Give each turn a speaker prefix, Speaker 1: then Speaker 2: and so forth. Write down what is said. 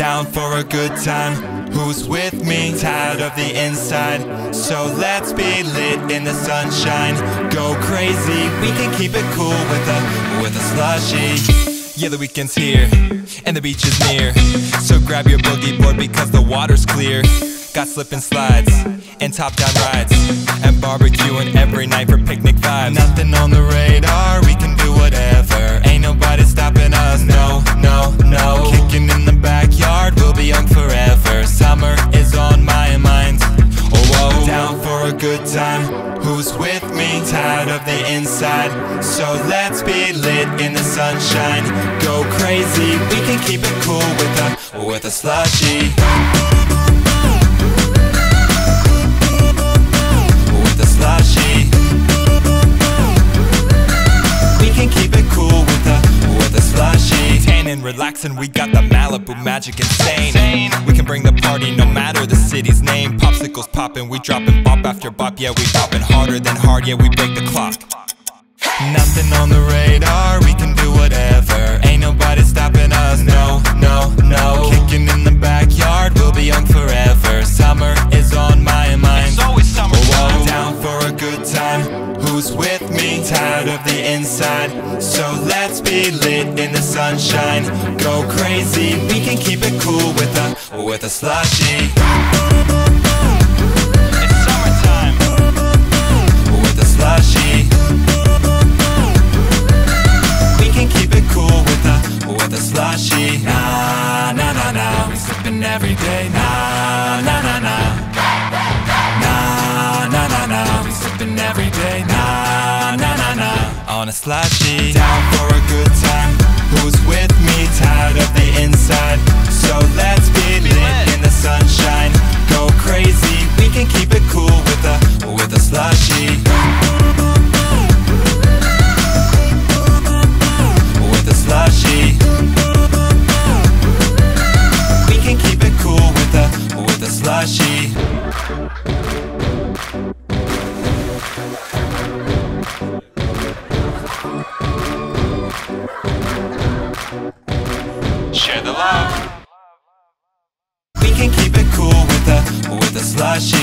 Speaker 1: Down for a good time, who's with me? Tired of the inside, so let's be lit in the sunshine. Go crazy, we can keep it cool with a, with a slushy. Yeah, the weekend's here, and the beach is near. So grab your boogie board because the water's clear. Got slip and slides, and top down rides, and barbecuing every night for picnic vibes. Nothing on the radar, of the inside, so let's be lit in the sunshine. Go crazy, we can keep it cool with a, with a slushy. With a slushy. We can keep it cool with a with a slushy. Tannin, relaxing, we got the Malibu magic insane. We can bring the party no matter the city's name. Popsicles popping, we dropping bop after bop. Yeah, we bopping harder than hard. Yeah, we break the clock. Nothing on the radar, we can do whatever. Ain't nobody stopping us, no, no, no. Kicking in the backyard, we'll be young forever. Summer is on my mind.
Speaker 2: It's always summertime.
Speaker 1: Down for a good time, who's with me? Tired of the inside, so let's be lit in the sunshine. Go crazy, we can keep it cool with a with a slushy, sipping every day. Nah, nah, nah, nah. Nah, nah, nah, nah. We sipping every day. Nah, nah, nah, nah. On a slushy. Down
Speaker 2: Share the love.
Speaker 1: We can keep it cool with a with a slushy.